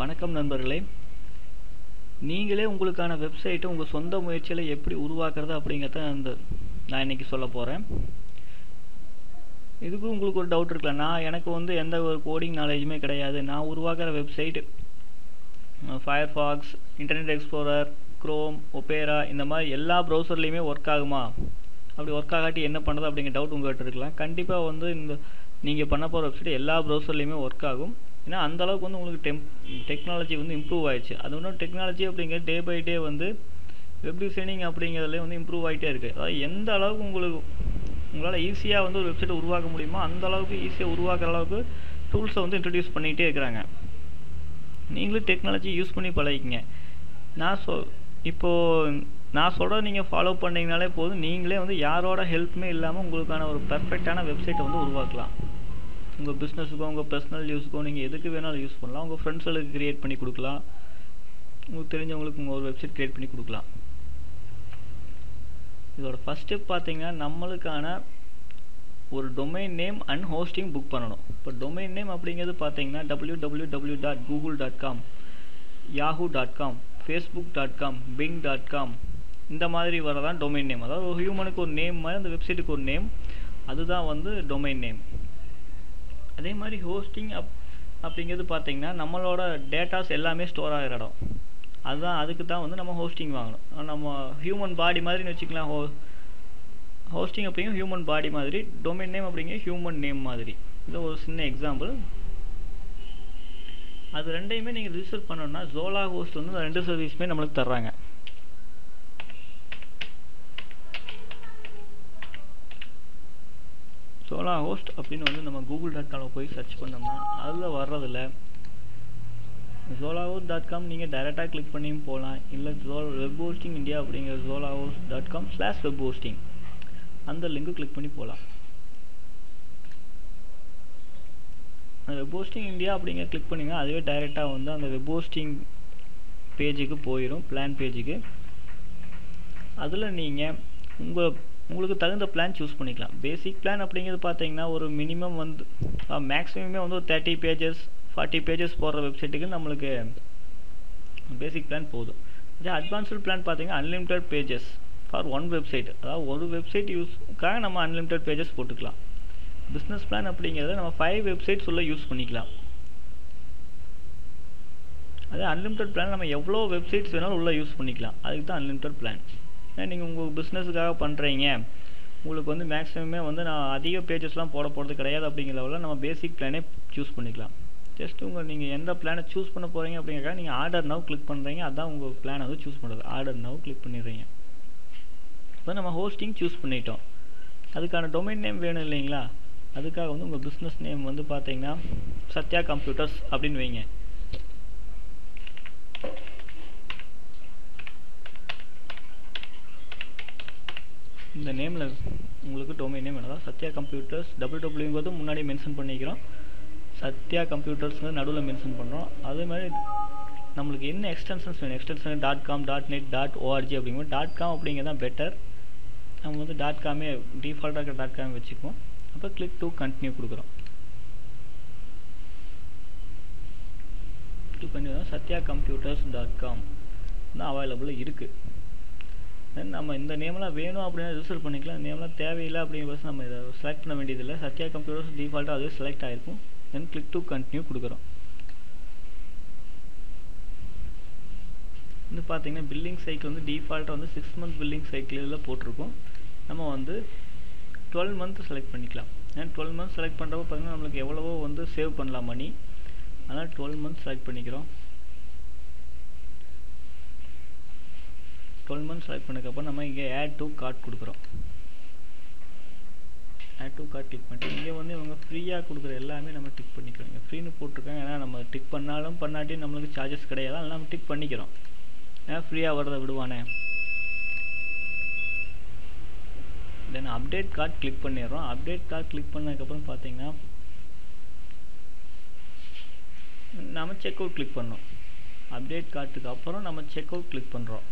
வணக்கம் நண்பர்களே. நீங்களே உங்களுக்கான வெப்சைட்டை உங்கள் சொந்த முயற்சியில் எப்படி உருவாக்குறது அப்படிங்கிறத அந்த நான் இன்னைக்கு சொல்ல போகிறேன் இதுக்கு உங்களுக்கு ஒரு டவுட் இருக்கலாம். நான் எனக்கு வந்து எந்த ஒரு கோடிங் நாலேஜுமே கிடையாது. நான் உருவாக்குற website Firefox Internet Explorer Chrome Opera இந்த மாதிரி எல்லா ப்ரௌசர்லேயுமே ஒர்க் ஆகுமா? அப்படி ஒர்க் ஆகாட்டி என்ன பண்ணுறது அப்படிங்கிற டவுட் உங்கள்கிட்ட இருக்கலாம். கண்டிப்பாக வந்து இந்த நீங்கள் பண்ண போகிற வெப்சைட் எல்லா ப்ரௌசர்லேயுமே ஒர்க் ஆகும். ஏன்னா அந்த அளவுக்கு வந்து உங்களுக்கு டெம் டெக்னாலஜி வந்து இம்ப்ரூவ் ஆயிடுச்சு. அது ஒன்றும் டெக்னாலஜி அப்படிங்கிற டே பை டே வந்து வெப் டிசைனிங் அப்படிங்கிறதுலேயே வந்து இம்ப்ரூவ் ஆகிட்டே இருக்குது அதாவது எந்த அளவுக்கு உங்களுக்கு உங்களால் ஈஸியாக வந்து ஒரு வெப்சைட் உருவாக்க முடியுமோ அந்த அளவுக்கு ஈஸியாக உருவாக்குற அளவுக்கு டூல்ஸை வந்து இன்ட்ரடியூஸ் பண்ணிகிட்டே இருக்கிறாங்க. நீங்களும் டெக்னாலஜி யூஸ் பண்ணி பழகிக்கிங்க. நான் சொ இப்போது நான் சொல்கிறத நீங்கள் ஃபாலோ பண்ணிங்கனாலே போதும். நீங்களே வந்து யாரோட ஹெல்ப்புமே இல்லாமல் உங்களுக்கான ஒரு பர்ஃபெக்டான வெப்சைட்டை வந்து உருவாக்கலாம். உங்கள் பிஸ்னஸுக்கோ உங்கள் பர்சனல் யூஸுக்கோ நீங்கள் எதுக்கு வேணாலும் யூஸ் பண்ணலாம். உங்கள் ஃப்ரெண்ட்ஸுகளுக்கு க்ரியேட் பண்ணி கொடுக்கலாம். உங்களுக்கு தெரிஞ்சவங்களுக்கு உங்கள் ஒரு வெப்சைட் க்ரியேட் பண்ணி கொடுக்கலாம். இதோட ஃபஸ்ட் ஸ்டெப் பார்த்தீங்கன்னா நம்மளுக்கான ஒரு domain name and hosting book பண்ணணும். இப்போ டொமைன் நேம் அப்படிங்கிறது பார்த்தீங்கன்னா W W W dot Google dot com Yahoo dot com Facebook dot com Bing dot com இந்த மாதிரி வரதான் டொமைன் நேம் அதாவது ஒரு ஹியூமனுக்கு ஒரு நேம் மாதிரி அந்த வெப்சைட்டுக்கு ஒரு நேம் அதுதான் வந்து டொமைன் நேம் அதே மாதிரி ஹோஸ்டிங் அப் அப்படிங்கிறது பார்த்தீங்கன்னா நம்மளோட டேட்டாஸ் எல்லாமே ஸ்டோர் ஆகிற இடம். அதுதான் அதுக்கு தான் வந்து நம்ம ஹோஸ்டிங் வாங்கணும். நம்ம ஹியூமன் பாடி மாதிரின்னு வச்சுக்கலாம் ஹோ ஹோஸ்டிங் அப்படிங்கிற ஹியூமன் பாடி மாதிரி டொமைன் நேம் அப்படிங்கிற ஹியூமன் நேம் மாதிரி. இது ஒரு சின்ன எக்ஸாம்பிள் அது ரெண்டையுமே நீங்கள் ரிஜிஸ்டர் பண்ணணும்னா ஜோலா ஹோஸ்ட் வந்து ரெண்டு சர்வீஸுமே நம்மளுக்கு தர்றாங்க. சோலா ஹோஸ்ட் அப்படின்னு வந்து நம்ம கூகுள் டாட் காமில் போய் சர்ச் பண்ணோம்னா அதில் வர்றதில்ல சோலா ஹோஸ்ட் டாட் காம் நீங்கள் டைரெக்டாக கிளிக் பண்ணியும் போகலாம் இல்லை ஜோ வெப் ஹோஸ்டிங் இந்தியா அப்படிங்கிற சோலா host dot com slash web hosting அந்த லிங்க்கு கிளிக் பண்ணி போகலாம் அந்த வெப் ஹோஸ்டிங் இந்தியா அப்படிங்கிற கிளிக் பண்ணிங்கன்னா அதுவே டைரெக்டாக வந்து அந்த வெப் ஹோஸ்டிங் பேஜுக்கு போயிடும் பிளான் பேஜுக்கு அதில் நீங்கள் உங்கள் உங்களுக்கு தகுந்த பிளான் சூஸ் பண்ணிக்கலாம். பேசிக் பிளான் அப்படிங்கிறது பார்த்தீங்கன்னா ஒரு மினிமம் வந்து மேக்ஸிமமே வந்து ஒரு தேர்ட்டி பேஜஸ் ஃபார்ட்டி பேஜஸ் போடுற வெப்சைட்டுக்கு நம்மளுக்கு பேசிக் பிளான் போதும். இதே அட்வான்ஸ்டு பிளான் பார்த்தீங்கன்னா unlimited pages for one website அதாவது ஒரு வெப்சைட் யூஸ்க்காக நம்ம அன்லிமிட்டட் பேஜஸ் போட்டுக்கலாம். பிஸ்னஸ் பிளான் அப்படிங்கிறத நம்ம ஃபைவ் வெப்சைட்ஸ் உள்ள யூஸ் பண்ணிக்கலாம். அதே அன்லிமிட்டட் பிளான் நம்ம எவ்வளோ வெப்சைட்ஸ் வேணாலும் உள்ளே யூஸ் பண்ணிக்கலாம். அதுக்கு தான் அன்லிமிட்டட் பிளான் நீங்கள் உங்கள் பிஸ்னஸுக்காக பண்ணுறீங்க உங்களுக்கு வந்து மேக்ஸிமமே வந்து நான் அதிக பேஜஸ்லாம் போட போகிறது கிடையாது அப்படிங்கிற லெவலில் நம்ம பேசிக் பிளானே சூஸ் பண்ணிக்கலாம். ஜஸ்ட் உங்கள் நீங்கள் எந்த பிளானை சூஸ் பண்ண போகிறீங்க அப்படிங்கிறக்காக நீங்கள் ஆர்டர் நவ் கிளிக் பண்ணுறீங்க அதான் உங்கள் பிளான் வந்து சூஸ் பண்ணுறது ஆர்டர் நவ் கிளிக் பண்ணிடுறீங்க. இப்போ நம்ம ஹோஸ்டிங் சூஸ் பண்ணிட்டோம். அதுக்கான டொமைன் நேம் வேணும் இல்லைங்களா? அதுக்காக வந்து உங்கள் பிஸ்னஸ் நேம் வந்து பார்த்தீங்கன்னா சத்யா கம்ப்யூட்டர்ஸ் அப்படின்னு வைங்க. இந்த நேமில் உங்களுக்கு டொமைன் நேம் வேணும் சத்யா கம்ப்யூட்டர்ஸ் டபுள் டபுள்யூங்கிறது முன்னாடி மென்ஷன் பண்ணிக்கிறோம். சத்யா கம்ப்யூட்டர்ஸ்ங்கிறது நடுவில் மென்ஷன் பண்ணுறோம் அதே மாதிரி நம்மளுக்கு என்ன எக்ஸ்டென்ஷன்ஸ் வேணும்? Extension dot com dot net dot O R G அப்படிங்கும்போது டாட் காம் அப்படிங்கிறது தான் பெட்டர் நம்ம வந்து டாட் காமே டிஃபால்ட்டாக இருக்கிற டாட் காம் வச்சுக்குவோம். அப்போ கிளிக் டூ கண்டினியூ கொடுக்குறோம். சத்யா கம்ப்யூட்டர்ஸ் டாட் காம் தான் அவைலபிளாக இருக்குது தென் நம்ம இந்த நேம்லாம் வேணும் அப்படின்னா ரிஜிஸ்டர் பண்ணிக்கலாம். நேம்லாம் தேவையில்லை அப்படிங்கிற நம்ம இதை செலக்ட் பண்ண வேண்டியதில்லை. சத்யா கம்ப்யூட்டர்ஸ் டிஃபால்ட்டாக அதுவே செலக்ட் ஆகிருக்கும் தென் கிளிக் டு கண்டினியூ கொடுக்குறோம். வந்து பார்த்தீங்கன்னா பில்லிங் சைக்கிள் வந்து டிஃபால்ட்டாக வந்து சிக்ஸ் மந்த் பில்லிங் சைக்கிள் இதில் போட்டிருக்கோம். நம்ம வந்து டுவெல் மந்த் செலக்ட் பண்ணிக்கலாம். ஏன்னா டுவெல் மந்த் செலக்ட் பண்ணுறப்போ பார்த்தீங்கன்னா நம்மளுக்கு எவ்வளவோ வந்து சேவ் பண்ணலாம் மணி அதனால் டுவெல் மந்த் செலக்ட் பண்ணிக்கிறோம். டுவெல் மந்த் செலக்ட் பண்ணதுக்கப்புறம் நம்ம இங்கே ஆட் டு கார்ட் கொடுக்குறோம். ஆட் டு கார்ட் கிளிக் பண்ணிட்டு இங்கே வந்து இவங்க ஃப்ரீயாக கொடுக்குற எல்லாமே நம்ம டிக் பண்ணிக்கிறோம். இங்கே ஃப்ரீன்னு போட்டிருக்காங்க. ஏன்னா நம்ம டிக் பண்ணாலும் பண்ணாட்டி நம்மளுக்கு சார்ஜஸ் கிடையாது. அதனால் நம்ம டிக் பண்ணிக்கிறோம். ஏன்னா ஃப்ரீயாக வரதை விடுவானே. தென் அப்டேட் கார்ட் கிளிக் பண்ணிடுறோம். அப்டேட் கார்ட் கிளிக் பண்ணதுக்கப்புறம் பார்த்தீங்கன்னா நம்ம செக் அவுட் கிளிக் பண்ணோம் அப்டேட் கார்ட்டுக்கு அப்புறம் நம்ம செக் அவுட் கிளிக் பண்ணுறோம்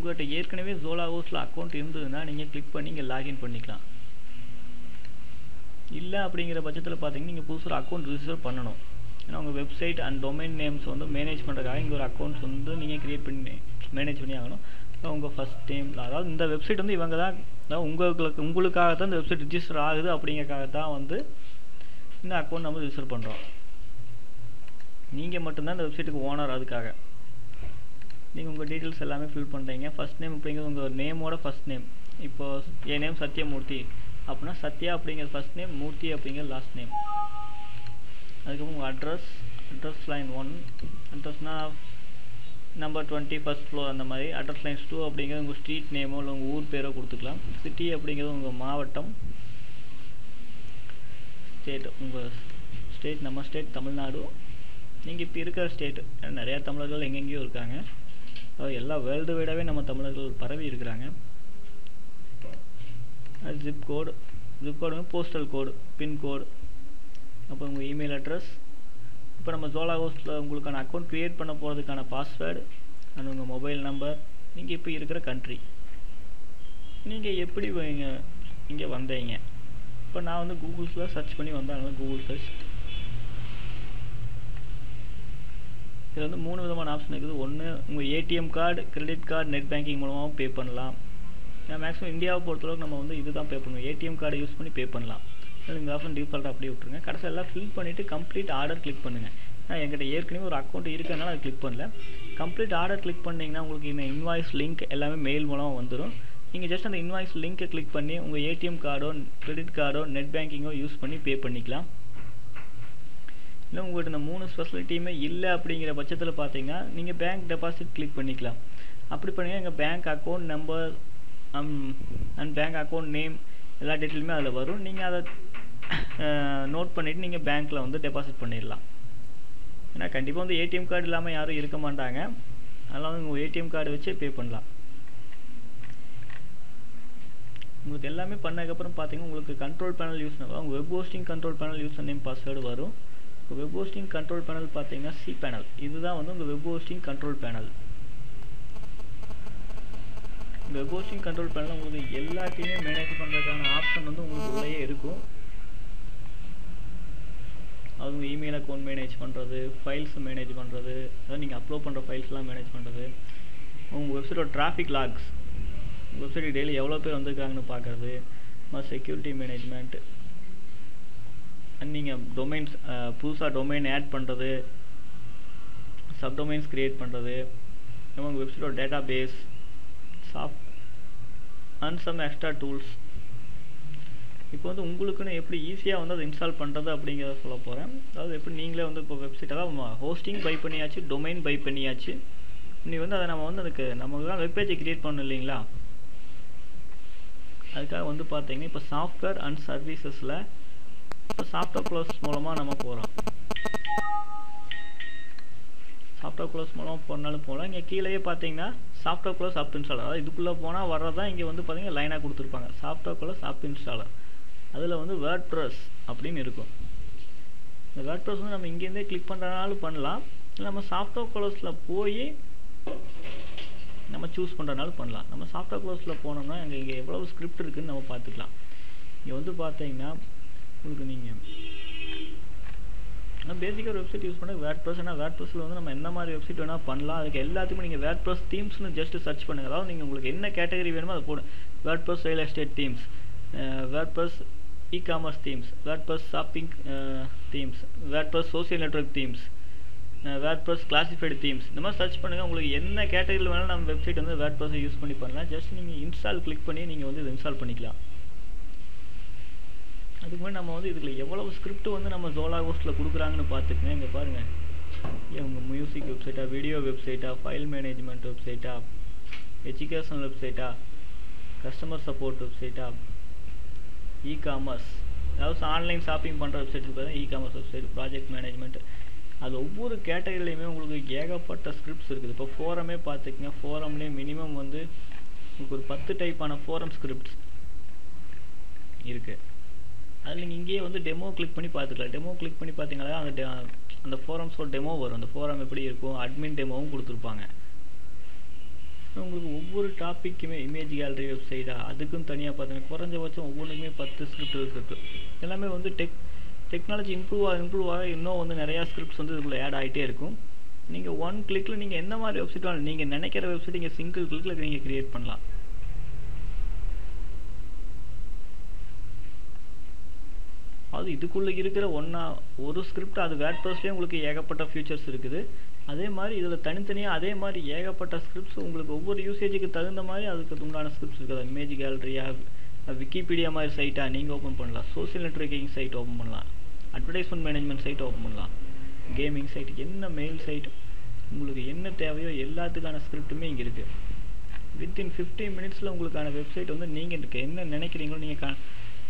உங்கள்கிட்ட ஏற்கனவே ஜோலா ஹவுஸில் அக்கௌண்ட் இருந்ததுன்னா நீங்கள் கிளிக் பண்ணி இங்கே லாகின் பண்ணிக்கலாம். இல்லை அப்படிங்கிற பட்சத்தில் பார்த்தீங்கன்னா நீங்கள் புதுசாக அக்கௌண்ட் ரிஜிஸ்டர் பண்ணணும். ஏன்னா உங்கள் வெப்சைட் அண்ட் டொமைன் நேம்ஸ் வந்து மேனேஜ் பண்ணுறதுக்காக இங்கே ஒரு அக்கௌண்ட்ஸ் வந்து நீங்கள் க்ரியேட் பண்ணி மேனேஜ் பண்ணி ஆகணும். உங்கள் ஃபஸ்ட் டைம் அதாவது இந்த வெப்சைட் வந்து இவங்க தான் அதாவது உங்களுக்கு உங்களுக்காக தான் இந்த வெப்சைட் ரிஜிஸ்டர் ஆகுது அப்படிங்கறக்காக தான் வந்து இந்த அக்கௌண்ட் நம்ம ரிஜிஸ்டர் பண்ணுறோம் நீங்கள் மட்டும்தான் இந்த வெப்சைட்டுக்கு ஓனர் அதுக்காக. நீங்கள் உங்கள் டீட்டெயில்ஸ் எல்லாமே ஃபில் பண்ணுறீங்க ஃபஸ்ட் நேம் அப்படிங்கிறது உங்கள் நேமோட ஃபஸ்ட் நேம் இப்போ என் நேம் சத்யமூர்த்தி. அப்படின்னா சத்யா அப்படிங்கிறது ஃபஸ்ட் நேம் மூர்த்தி அப்படிங்கிறது லாஸ்ட் நேம் அதுக்கப்புறம் உங்கள் அட்ரஸ் அட்ரஸ் லைன் ஒன் அட்ரஸ்னால் நம்பர் டுவெண்ட்டி ஃபஸ்ட் ஃப்ளோர் அந்த மாதிரி. அட்ரஸ் லைன்ஸ் டூ அப்படிங்கிறது உங்கள் ஸ்ட்ரீட் நேமோ இல்லை உங்கள் ஊர் பேரோ கொடுத்துக்கலாம். சிட்டி அப்படிங்கிறது உங்கள் மாவட்டம். ஸ்டேட் உங்கள் ஸ்டேட் நம்ம ஸ்டேட் தமிழ்நாடு. நீங்கள் இப்போ இருக்கிற ஸ்டேட் நிறையா தமிழர்கள் எங்கெங்கேயோ இருக்காங்க. எல்லா வேர்ல்டு வைடாகவே நம்ம தமிழர்கள் பரவி இருக்கிறாங்க. அது zip code zip code postal code pincode அப்புறம் உங்கள் இமெயில் அட்ரஸ் இப்போ நம்ம ஜோலா ஹோஸ்ட்டில் உங்களுக்கான அக்கௌண்ட் க்ரியேட் பண்ண போகிறதுக்கான பாஸ்வேர்டு அண்ட் உங்கள் மொபைல் நம்பர் நீங்கள் இப்போ இருக்கிற கண்ட்ரி நீங்கள் எப்படி இங்கே வந்தீங்க? இப்போ நான் வந்து கூகுள்ஸில் சர்ச் பண்ணி வந்தேன் கூகுள் சர்ச் இது வந்து மூணு விதமான ஆப்ஷன் இருக்குது. ஒன்று உங்கள் ATM card credit card net banking மூலமாகவும் பே பண்ணலாம். ஏன்னா மேக்ஸிமம் இந்தியாவை பொறுத்தளவுக்கு நம்ம வந்து இது தான் பே பண்ணுவோம் ஏடிஎம் கார்டை யூஸ் பண்ணி பே பண்ணலாம். இந்த ஆப்ஷன் டிஃபால்ட்டாக அப்படியே விட்ருங்க கடைசி எல்லாம் ஃபில் பண்ணிவிட்டு கம்ப்ளீட் ஆர்டர் கிளிக் பண்ணுங்கள் நான் என்கிட்ட ஏற்கனவே ஒரு அக்கௌண்ட் இருக்கிறனால அதை கிளிக் பண்ணல. கம்ப்ளீட் ஆர்டர் கிளிக் பண்ணிங்கன்னா உங்களுக்கு இந்த இன்வாய்ஸ் லிங்க் எல்லாமே மெயில் மூலமாக வந்துடும் நீங்கள் ஜஸ்ட் அந்த இன்வாய்ஸ் லிங்க்கை கிளிக் பண்ணி உங்கள் ஏடிஎம் கார்டோ கிரெடிட் கார்டோ நெட் பேங்கிங்கோ யூஸ் பண்ணி பே பண்ணிக்கலாம். இல்லை உங்கள்கிட்ட இந்த மூணு ஸ்பெஷலிட்டியுமே இல்லை அப்படிங்கிற பட்சத்தில் பார்த்தீங்கன்னா நீங்கள் பேங்க் டெபாசிட் கிளிக் பண்ணிக்கலாம். அப்படி பண்ணீங்கன்னா எங்கள் bank account number and bank account name எல்லா டீட்டெயிலுமே அதில் வரும். நீங்கள் அதை நோட் பண்ணிவிட்டு நீங்கள் பேங்க்கில் வந்து டெபாசிட் பண்ணிடலாம். ஏன்னா கண்டிப்பாக வந்து ஏடிஎம் கார்டு இல்லாமல் யாரும் இருக்க மாட்டாங்க. அதனால் வந்து உங்கள் ஏடிஎம் கார்டு வச்சே பே பண்ணலாம். உங்களுக்கு எல்லாமே பண்ணதுக்கப்புறம் பார்த்தீங்கன்னா உங்களுக்கு கண்ட்ரோல் பேனல் யூஸ் உங்கள் web hosting control panel use name password வரும். இப்போ வெப் ஹோஸ்டிங் கண்ட்ரோல் பேனல் பார்த்தீங்கன்னா சி பேனல் இதுதான் வந்து உங்கள் web hosting control panel web hosting control panel உங்களுக்கு எல்லாத்தையுமே மேனேஜ் பண்ணுறதுக்கான ஆப்ஷன் வந்து உங்களுக்கு உள்ளே இருக்கும். அது உங்கள் இமெயில் அக்கௌண்ட் மேனேஜ் பண்ணுறது ஃபைல்ஸ் மேனேஜ் பண்ணுறது அதாவது நீங்கள் அப்லோட் பண்ணுற ஃபைல்ஸ்லாம் மேனேஜ் பண்ணுறது உங்கள் வெப்சைட்டோட டிராஃபிக் லாக்ஸ் உங்கள் வெப்சைட்டுக்கு டெய்லி எவ்வளோ பேர் வந்திருக்காங்கன்னு பார்க்குறது. மற்ற செக்யூரிட்டி மேனேஜ்மெண்ட் நீங்கள் டொமைன்ஸ் புதுசாக டொமைன் ஆட் பண்ணுறது சப் டொமைன்ஸ் க்ரியேட் பண்ணுறது உங்கள் வெப்சைட்டோட database soft and some extra tools இப்போ வந்து உங்களுக்குன்னு எப்படி ஈஸியாக வந்து அதை இன்ஸ்டால் பண்ணுறது அப்படிங்கிறத சொல்ல போகிறேன் அதாவது எப்படி நீங்களே வந்து இப்போ வெப்சைட் அதாவது ஹோஸ்டிங் பை பண்ணியாச்சு டொமைன் பை பண்ணியாச்சு. நீ வந்து அதை நம்ம வந்து அதுக்கு நமக்கு தான் வெப்பேஜை க்ரியேட் பண்ணணும் இல்லைங்களா? அதுக்காக வந்து பார்த்தீங்கன்னா இப்போ சாஃப்ட்வேர் அண்ட் சர்வீசஸில் சாஃப்ட்வேர் க்ளோஸ் மூலமாக நம்ம போகிறோம் சாஃப்ட்வேர் க்ளோஸ் மூலமாக போனாலும் போகலாம். இங்கே கீழேயே பார்த்தீங்கன்னா சாஃப்ட்வேர் க்ளோஸ் அப் இன்ஸ்டாலர் அதாவது இதுக்குள்ளே போனால் வர்றதான் இங்கே வந்து பார்த்தீங்கன்னா லைனாக கொடுத்துருப்பாங்க. சாஃப்ட்வேர் க்ளோஸ் அப் இன்ஸ்டாலர் அதில் வந்து வேர்ட் ப்ரெஸ் அப்படின்னு இருக்கும். இந்த வேர்ட் ப்ரெஸ் வந்து நம்ம இங்கேருந்தே கிளிக் பண்ணுறதுனாலும் பண்ணலாம். இல்லை நம்ம சாஃப்ட்வேர் க்ளோஸில் போய் நம்ம சூஸ் பண்ணுறதுனாலும் பண்ணலாம். நம்ம சாஃப்ட்வேர் க்ளோஸில் போனோம்னா அங்கே இங்கே எவ்வளோ ஸ்கிரிப்ட் இருக்குதுன்னு நம்ம பார்த்துக்கலாம். இங்கே வந்து பார்த்தீங்கன்னா உங்களுக்கு நீங்கள் நான் பேசிக்காக வெப்சைட் யூஸ் பண்ண வேர்ட் ப்ரெஸ் ஏன்னா வேட் ப்ரெஸ்ஸில் வந்து நம்ம என்ன மாதிரி வெப்சைட் வேணால் பண்ணலாம். அதுக்கு எல்லாத்துக்குமே நீங்கள் வேட் ப்ளஸ் தீம்ஸ்னு ஜஸ்ட் சர்ச் பண்ணுங்கள் அதாவது நீங்கள் உங்களுக்கு என்ன கேட்டகரி வேணுமோ அதை போடும் WordPress real estate themes WordPress ecommerce themes WordPress shopping themes WordPress social network themes WordPress classified themes இந்த மாதிரி சர்ச் பண்ணுங்கள் உங்களுக்கு என்ன கேட்டகரியில் வேணாலும் நம்ம வெப்சைட் வந்து வேர்ட் ப்ரெஸ்ஸை யூஸ் பண்ணி பண்ணலாம். ஜஸ்ட் நீங்கள் இன்ஸ்டால் கிளிக் பண்ணி நீங்கள் வந்து இதை இன்ஸ்டால் பண்ணிக்கலாம். அதுக்கு முன்னாடி நம்ம வந்து இதில் எவ்வளவு ஸ்கிரிப்ட் வந்து நம்ம ஜோலா ஹோஸ்ட்டில் கொடுக்குறாங்கன்னு பார்த்துக்கங்க இங்கே பாருங்கள் இவங்க உங்கள் மியூசிக் வெப்சைட்டா வீடியோ வெப்சைட்டா ஃபைல் மேனேஜ்மெண்ட் வெப்சைட்டா எஜுகேஷனல் வெப்சைட்டா கஸ்டமர் சப்போர்ட் வெப்சைட்டா இ காமர்ஸ் அதாவது ஆன்லைன் ஷாப்பிங் பண்ணுற வெப்சைட்டுக்கு பார்த்தா e commerce website project management அது ஒவ்வொரு கேட்டகரிலையுமே உங்களுக்கு ஏகப்பட்ட ஸ்கிரிப்ட்ஸ் இருக்குது. இப்போ ஃபோரமே பார்த்துக்கங்க ஃபோரம்லேயே மினிமம் வந்து உங்களுக்கு ஒரு பத்து டைப்பான ஃபோரம் ஸ்கிரிப்ட்ஸ் இருக்குது அதில் நீங்கள் இங்கேயே வந்து டெமோ கிளிக் பண்ணி பார்த்துக்கலாம். டெமோ கிளிக் பண்ணி பார்த்தீங்கன்னா அந்த அந்த ஃபோரம்ஸோட டெமோ வரும். அந்த ஃபோரம் எப்படி இருக்கும்? அட்மின் டெமோவும் கொடுத்துருப்பாங்க. உங்களுக்கு ஒவ்வொரு டாப்பிக்குமே இமேஜ் கேலரி வெப்சைட்டாக அதுக்கும் தனியாக பார்த்தீங்கன்னா குறைஞ்சபட்சம் ஒவ்வொன்றுக்குமே பத்து ஸ்கிரிப்ட் இருக்குது. எல்லாமே வந்து டெக் டெக்னாலஜி இம்ப்ரூவ் ஆக இம்ப்ரூவ் ஆக இன்னும் வந்து நிறையா ஸ்கிரிப்ட்ஸ் வந்து இதுக்குள்ளே ஆட் ஆகிட்டே இருக்கும். நீங்கள் ஒன் கிளிக்கில் நீங்கள் எந்த மாதிரி வெப்சைட் வேணும் நீங்கள் நினைக்கிற வெப்சைட் நீங்கள் சிங்கிள் கிளிக்கில் நீங்கள் க்ரியேட் பண்ணலாம். அது இதுக்குள்ளே இருக்கிற ஒன்றா ஒரு ஸ்கிரிப்ட் அது வேட் ப்ளஸ்லேயே உங்களுக்கு ஏகப்பட்ட ஃபியூச்சர்ஸ் இருக்குது. அதே மாதிரி இதில் தனித்தனியாக அதே மாதிரி ஏகப்பட்ட ஸ்கிரிப்ட்ஸ் உங்களுக்கு ஒவ்வொரு யூசேஜுக்கு தகுந்த மாதிரி அதுக்கு உண்டான ஸ்கிரிப்ட்ஸ் இருக்குது. இமேஜ் கேலரியா விக்கிபீடியா மாதிரி சைட்டாக நீங்கள் ஓப்பன் பண்ணலாம். சோசியல் நெட்ஒர்க்கிங் சைட் ஓப்பன் பண்ணலாம். அட்வர்டைஸ்மெண்ட் மேனேஜ்மெண்ட் சைட் ஓப்பன் பண்ணலாம். கேமிங் சைட் என்ன மெயில் சைட் உங்களுக்கு என்ன தேவையோ எல்லாத்துக்கான ஸ்கிரிப்ட்டுமே இங்கே இருக்குது வித்தின் ஃபிஃப்டீன் மினிட்ஸில் உங்களுக்கான வெப்சைட் வந்து நீங்கள் என்ன நினைக்கிறீங்களோ நீங்கள்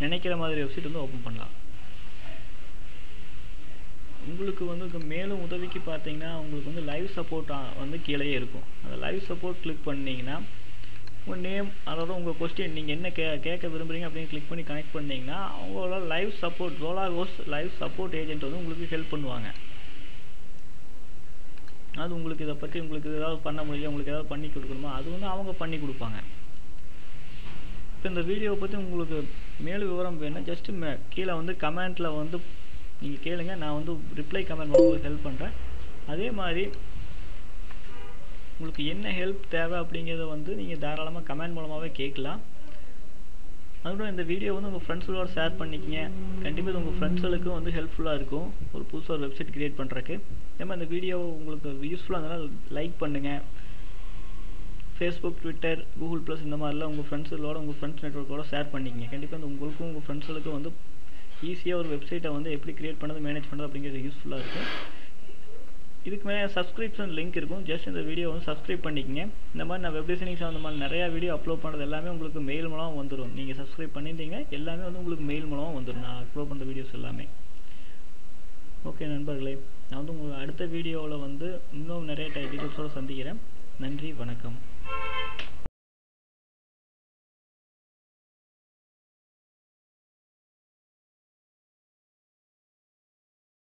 நினைக்கிற மாதிரி வெப்சைட் வந்து ஓப்பன் பண்ணலாம். உங்களுக்கு வந்து மேலும் உதவிக்கு பார்த்தீங்கன்னா உங்களுக்கு வந்து லைவ் சப்போர்ட் வந்து கீழேயே இருக்கும். அந்த லைவ் சப்போர்ட் கிளிக் பண்ணிங்கன்னா உங்கள் நேம் அதோட உங்கள் கொஸ்டின் நீங்கள் என்ன கே கேட்க விரும்புகிறீங்க அப்படின்னு கிளிக் பண்ணி கனெக்ட் பண்ணிங்கன்னா அவங்களோட லைவ் சப்போர்ட் ரோலா கோஸ் லைவ் சப்போர்ட் ஏஜென்ட் வந்து உங்களுக்கு ஹெல்ப் பண்ணுவாங்க. அது உங்களுக்கு இதை பற்றி உங்களுக்கு ஏதாவது பண்ண முடியல உங்களுக்கு ஏதாவது பண்ணி கொடுக்கணுமா அது வந்து அவங்க பண்ணி கொடுப்பாங்க. இப்போ இந்த வீடியோவை பற்றி உங்களுக்கு மேலும் விவரம் வேணும் ஜஸ்ட்டு மே கீழே வந்து கமெண்ட்டில் வந்து நீங்கள் கேளுங்க நான் வந்து ரிப்ளை கமெண்ட் மூலம் உங்களுக்கு ஹெல்ப் பண்ணுறேன் அதே மாதிரி உங்களுக்கு என்ன ஹெல்ப் தேவை அப்படிங்கிறத வந்து நீங்கள் தாராளமாக கமெண்ட் மூலமாகவே கேட்கலாம். அதுக்கப்புறம் இந்த வீடியோ வந்து உங்கள் ஃப்ரெண்ட்ஸுகளோட ஷேர் பண்ணிக்கிங்க. கண்டிப்பாக இது உங்கள் ஃப்ரெண்ட்ஸுகளுக்கும் வந்து ஹெல்ப்ஃபுல்லாக இருக்கும். ஒரு புதுசாக ஒரு வெப்சைட் க்ரியேட் பண்ணுறக்கு ஏமா இந்த வீடியோ உங்களுக்கு யூஸ்ஃபுல்லாக இருந்தாலும் லைக் பண்ணுங்கள் ஃபேஸ்புக் ட்விட்டர் கூகுள் ப்ளஸ் இந்த மாதிரிலாம் உங்கள் ஃப்ரெண்ட்ஸுகளோட உங்கள் ஃப்ரெண்ட்ஸ் நெட்ஒர்க்கோட ஷேர் பண்ணிக்கிங்க. கண்டிப்பாக இந்த உங்களுக்கும் உங்கள் ஃப்ரெண்ட்ஸுகளுக்கும் வந்து ஈஸியாக ஒரு வெப்சைட்டை வந்து எப்படி க்ரியேட் பண்ணுறது மேனேஜ் பண்ணுறது அப்படிங்கிறது யூஸ்ஃபுல்லாக இருக்கும். இதுக்கு மேலே சப்ஸ்கிரிப்ஷன் லிங்க் இருக்கும். ஜஸ்ட் இந்த வீடியோ வந்து சப்ஸ்கிரைப் பண்ணிக்கங்க. இந்த மாதிரி நான் வெப் டிசைனிங் அந்த மாதிரி நிறையா வீடியோ அப்லோட் பண்ணுறது எல்லாமே உங்களுக்கு மெயில் மூலமாக வந்துடும் நீங்கள் சப்ஸ்கிரைப் பண்ணியிருந்தீங்கன்னா எல்லாமே வந்து உங்களுக்கு மெயில் மூலமாக வந்துடும் நான் அப்லோட் பண்ணுற வீடியோஸ் எல்லாமே. ஓகே நண்பர்களே நான் வந்து உங்களுக்கு அடுத்த வீடியோவில் வந்து இன்னும் நிறைய டீட்டெயில்ஸோடு சந்திக்கிறேன். நன்றி வணக்கம்.